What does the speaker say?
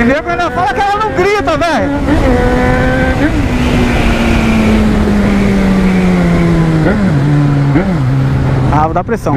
E nego ainda fala que ela não grita, velho. Ah, vou dar pressão.